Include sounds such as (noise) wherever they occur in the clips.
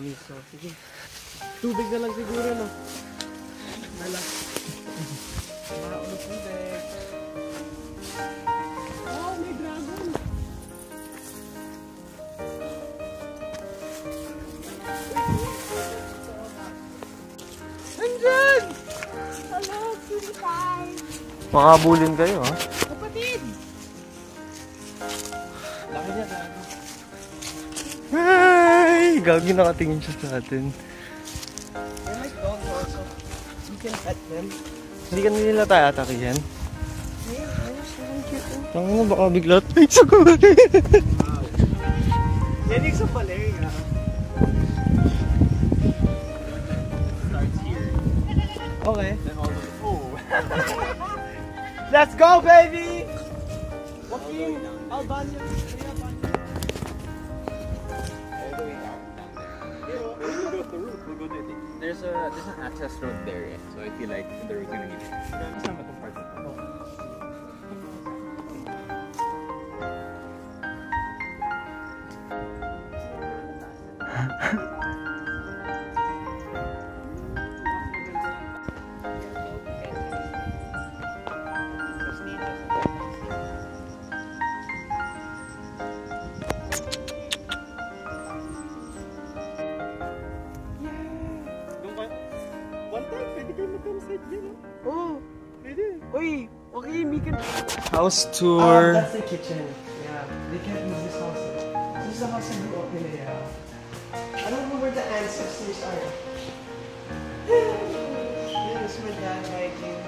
So, sige. Tubig na lang siguro, no? Nala. Maano tubig. Oh, may dragon! Nandyan! Hello, cutie pie. Makabulin kayo, ha? Kapatid! Laki niya, dragon. Ay! Gagi nakatingin siya sa atin. I like dogs also. You can pet them. Hindi ka nila tayo atakihan. Yeah, they're so cute. Baka bigla tayo sa kumari. Yan yung sa Valeria. Okay. Let's go, baby! down. Albania. The route. We'll go the, there's a there's an access road there, so I feel like the route gonna be. Mag-campsite dyan. Oo. Oh. Uy, okay, we can... House tour. Oh, that's the kitchen. Yeah, they can't this house. This is the house. Yeah. I don't know where the ancestors are. (sighs) yeah, this is my dad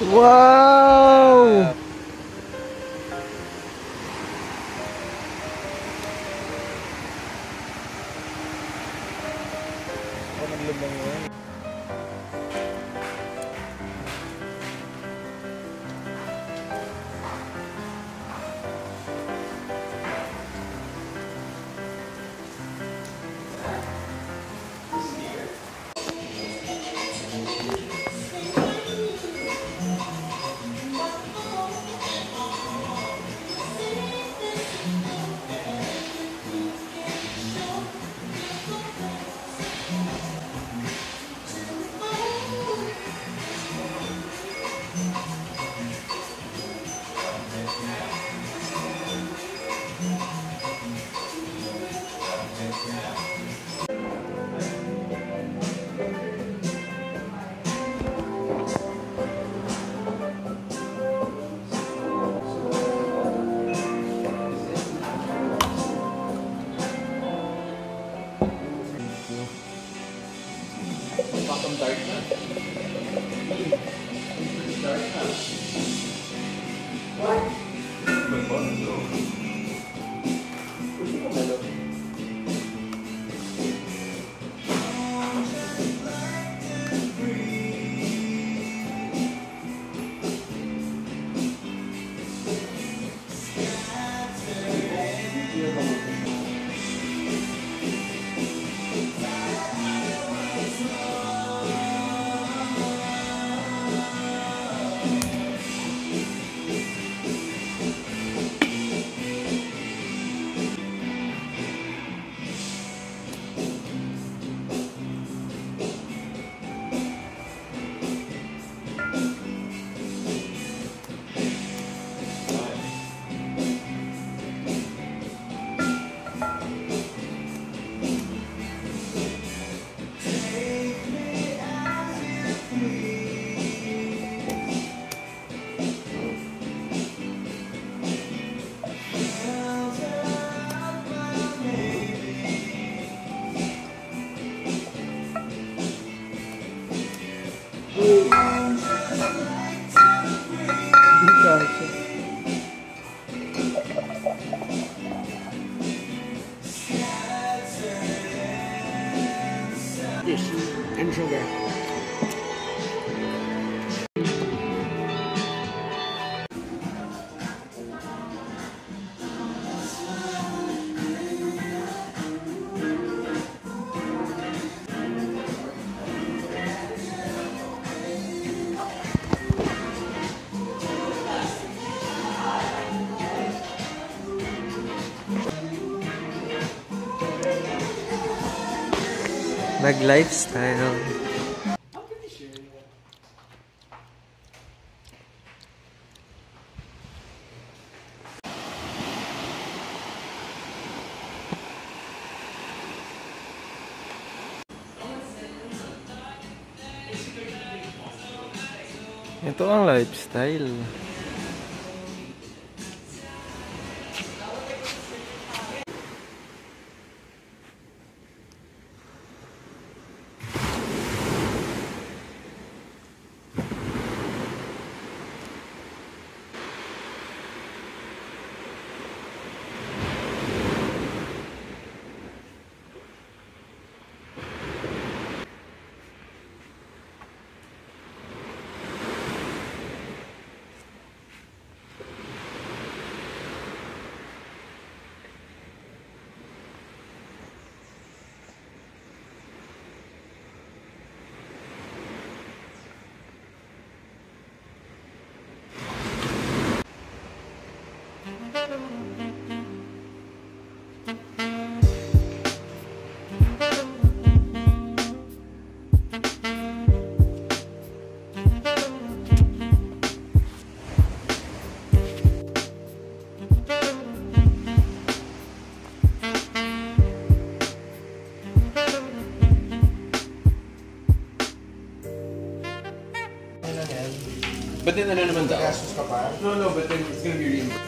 Wow! Nag-lifestyle. Ito ang lifestyle. But then ano naman daw? Gastos ka pa? No, no, but then it's gonna be reimbursed.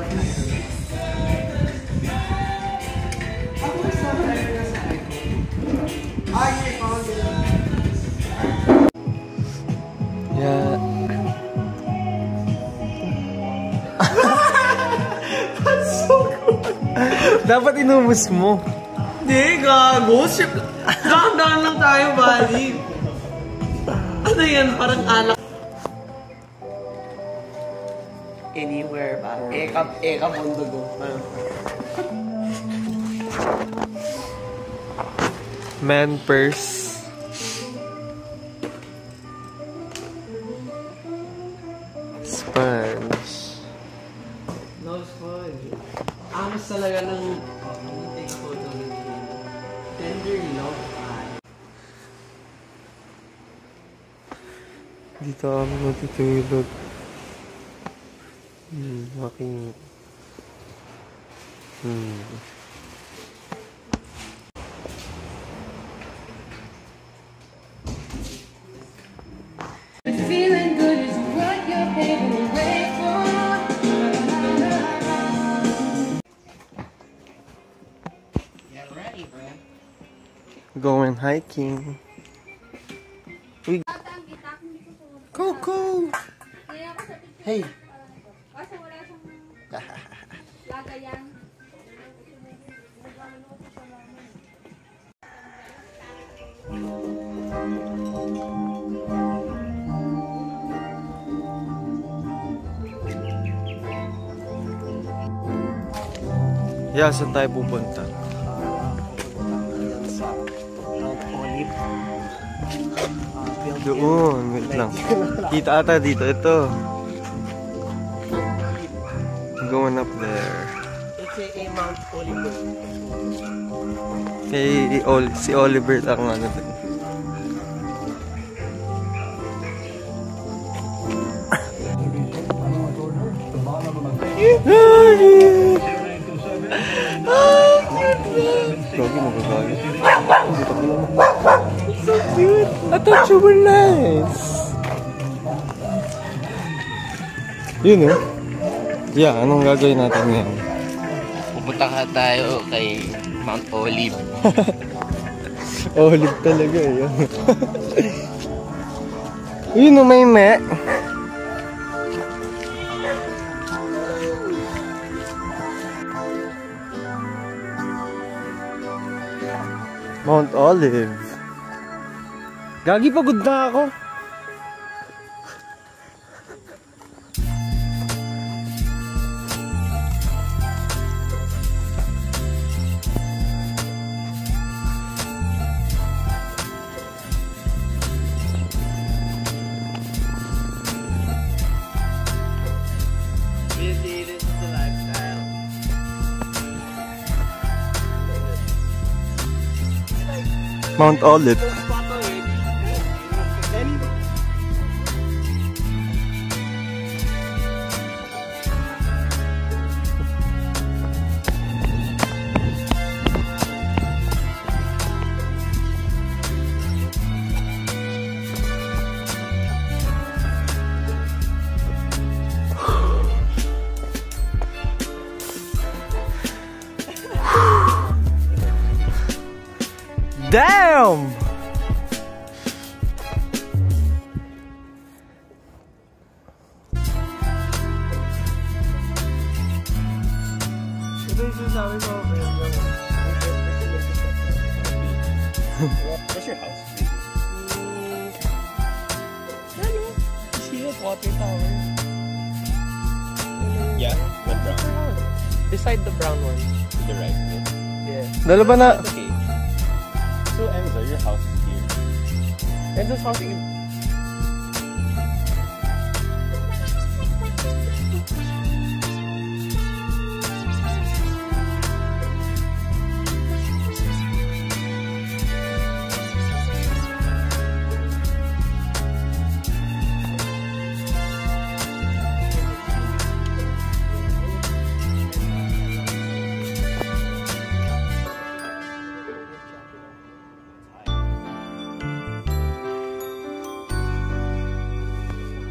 (laughs) Dapat inumus mo. Hindi, gago. Ship. Dahan-dahan lang tayo, buddy. Ano yan? Parang alak. Eka, eka mundo go. (laughs) Man purse. Sponge. No sponge. Amas talaga ng... Oh, take a photo with you. Tender love. Dito kami matutulog. Hmm, aking... Hmm. Feeling good is what you're paving the way for. Get ready, bro. Going hiking. We, Coco! Hey! Siyang lagayan. Yeah, saan tayo pupunta? Doon, wait lang. Kita ata dito, ito. Going up there. AKA Mount Olive. Kay Ol si Oliver ang ano dun. Gagi, ko lang. So cute. I thought you were nice. Yun oh. Yeah, anong gagawin natin ngayon? Pupunta ka tayo kay Mount Olive. (laughs) Olive talaga eh. Yun (laughs) oh, may me. Mount Olive. Gagi, pagod na ako. Mount Olive. Damn! Ito yung sinasabi ko. What's your house? See it, water tower. Yeah, the brown. Beside the brown one. To the right. Yeah. Dala ba na?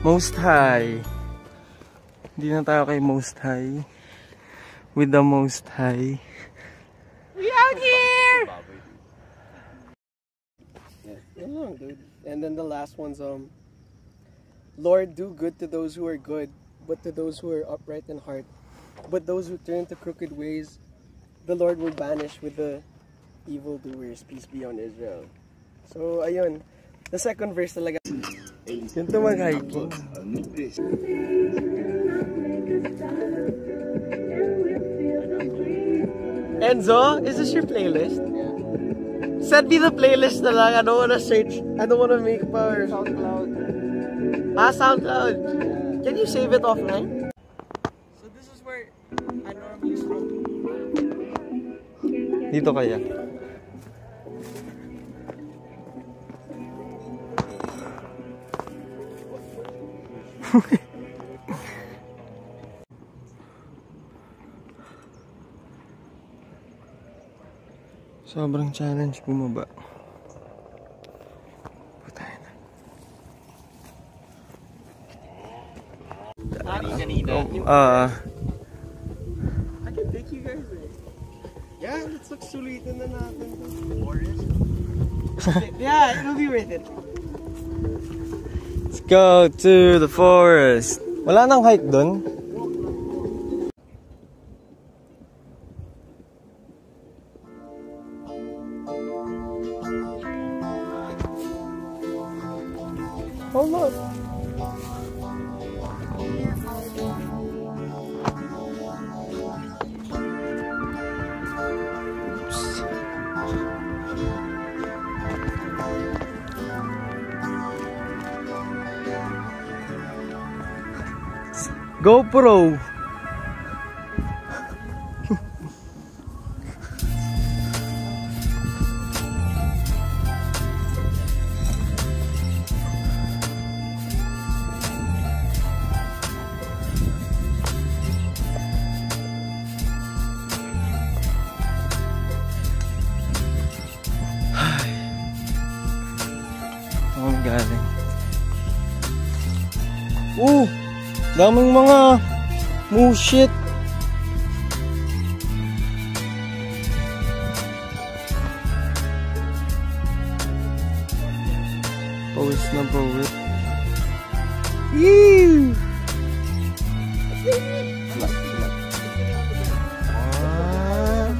Most High. Hindi na tayo kay Most High. With the Most High. We out here! Yeah, dude. And then the last one's um Lord do good to those who are good, but to those who are upright in heart. But those who turn to crooked ways, the Lord will banish with the evildoers. Peace be on Israel. So ayun. The second verse talaga. Ganito mag-hiking. Enzo, is this your playlist? Send me the playlist na lang. I don't wanna search. I don't wanna make power. SoundCloud. Ah, SoundCloud. Can you save it offline? So this is where I normally stop. Dito kaya. (laughs) Sobrang challenge bumaba. Putay na. Kanina. Ah, I can take you guys there. Yeah, let's look sulitin na natin. (laughs) yeah, it'll be worth it. Go to the forest. Wala nang hike doon. GoPro. Daming mga moo shit. Pawis na pawis. Ew! Ah.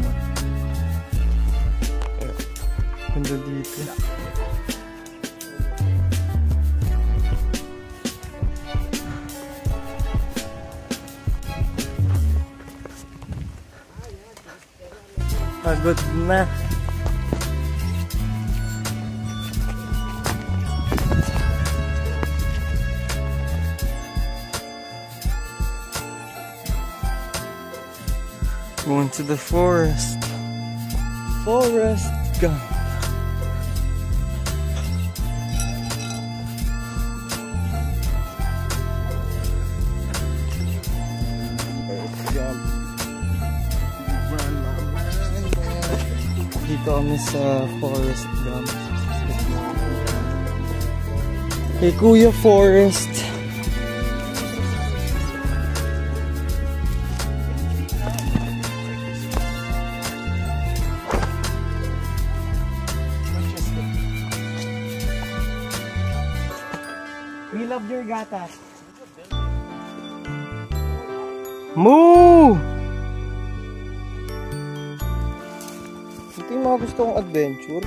Ganda dito. Pagod na. Going to the forest. Forest Gump. Dito kami sa Forest Gump. Hey Kuya Forest. We love your gatas. Moo! Mga gusto kong adventure.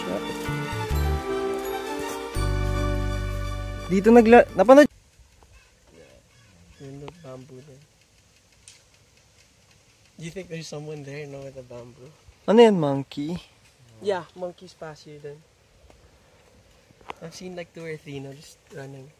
Shit. Dito nagla... Napanood Yun the bamboo there. Do you think there's someone there, no, with a bamboo? Ano yan, monkey? Yeah, monkeys pass you then. I've seen like two or three, no, just running.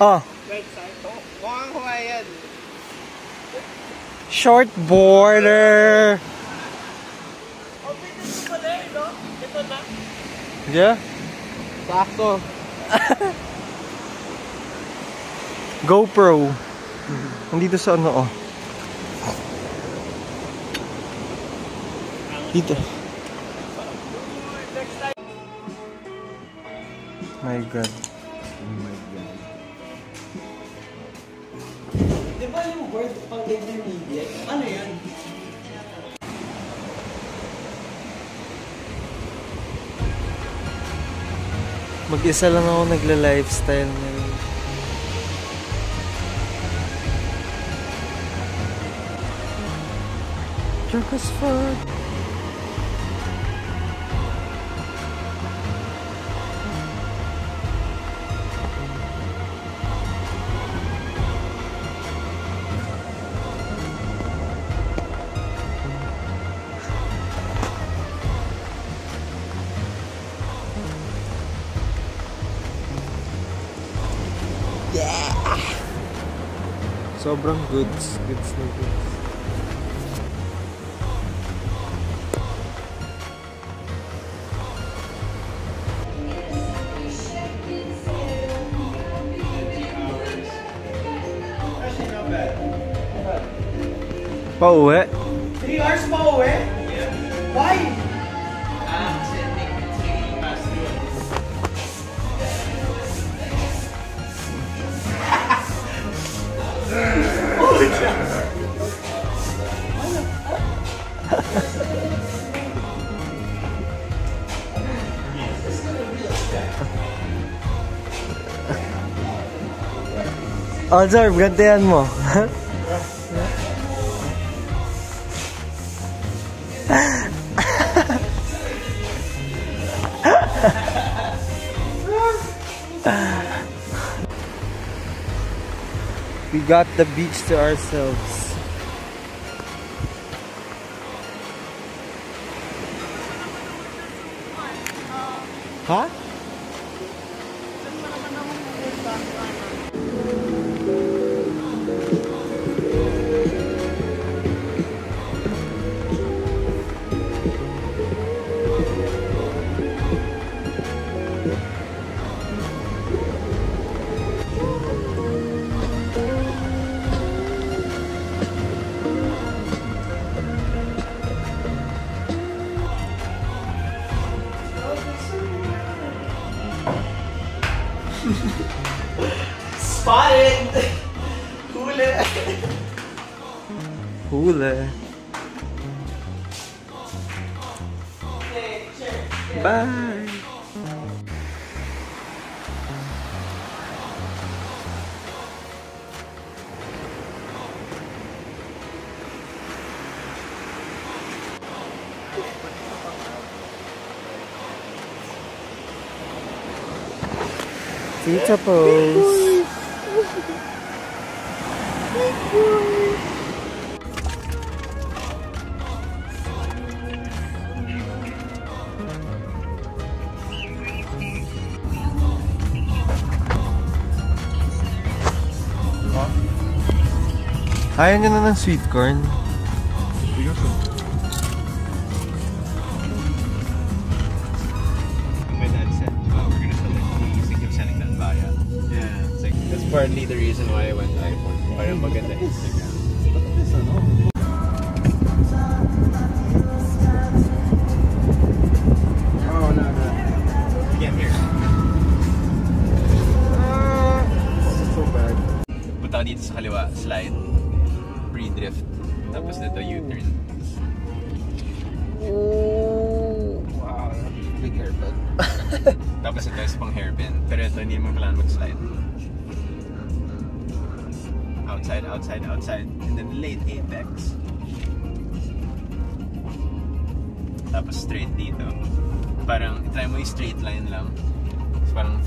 Oh, short border. Oh. Yeah. Sakto. (laughs) GoPro. Nandito sa ano oh. Dito. My God. Di ba yung word pang intermediate? Ano yun? Mag-isa lang ako nagla-lifestyle ngayon. Drunk as fuck. Yeah. Sobrang goods, goods na goods. Pauwi. Eh? Observe, gantihan mo. (laughs) we got the beach to ourselves. Tita pose. Ayaw niya na ng sweet corn. Punta ka dito sa kaliwa, slide. Pre-drift. Tapos dito U-turn. Wow. Big (laughs) airbag. Tapos ito is pang hairpin. Pero ito hindi mo kailangan mag-slide. Outside, outside, outside. And then late apex. Tapos straight dito. Parang, try mo yung straight line lang. Tapos parang